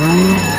Mm-hmm.